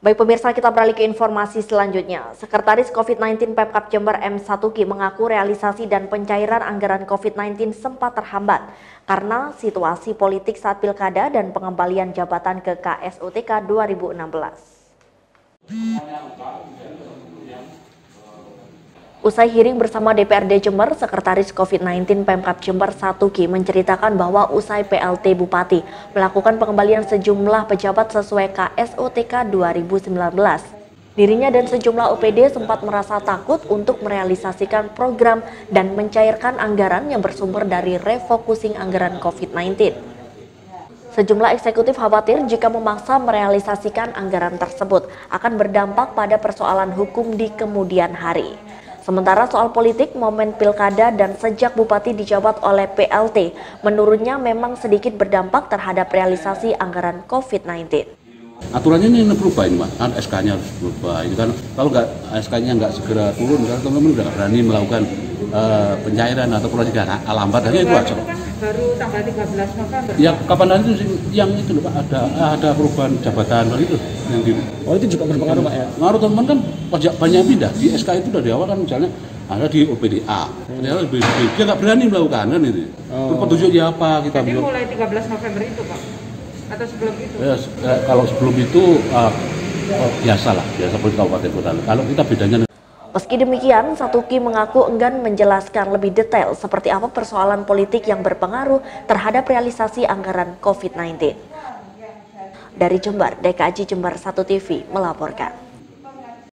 Baik pemirsa, kita beralih ke informasi selanjutnya. Sekretaris COVID-19 Pemkap Jember M. Satuki mengaku realisasi dan pencairan anggaran COVID-19 sempat terhambat karena situasi politik saat pilkada dan pengembalian jabatan ke KSUTK 2016. Usai hearing bersama DPRD Jember, Sekretaris COVID-19 Pemkap Jember Satuki menceritakan bahwa usai PLT Bupati melakukan pengembalian sejumlah pejabat sesuai KSOTK 2019. Dirinya dan sejumlah OPD sempat merasa takut untuk merealisasikan program dan mencairkan anggaran yang bersumber dari refocusing anggaran COVID-19. Sejumlah eksekutif khawatir jika memaksa merealisasikan anggaran tersebut akan berdampak pada persoalan hukum di kemudian hari. Sementara soal politik, momen pilkada dan sejak bupati dijabat oleh PLT, menurutnya memang sedikit berdampak terhadap realisasi anggaran COVID-19. Aturannya ini berubah ini Pak, kan SK-nya harus berubah. Ini kan kalau nggak SK-nya nggak segera turun, kan teman-teman nggak berani melakukan uh, pencairan atau proyek lambat, hanya itu aja baru tanggal 13 November. Ya kapan nanti yang itu Pak ada ada perubahan jabatan itu yang di Oh itu juga berpengaruh Pak ya. Ngaruh teman kan banyak banyak pindah di SK itu dari awal kan misalnya ada di OPDA. Ternyata lebih dia nggak berani melakukan kan itu. Oh. petunjuknya apa kita Jadi mulai 13 November itu Pak atau sebelum itu? Ya, kalau sebelum itu uh, oh, biasa lah biasa politik kabupaten kota. Kalau kita bedanya Meski demikian, Satuki mengaku enggan menjelaskan lebih detail seperti apa persoalan politik yang berpengaruh terhadap realisasi anggaran COVID-19. Dari Jember, DKJ Jember 1 TV melaporkan.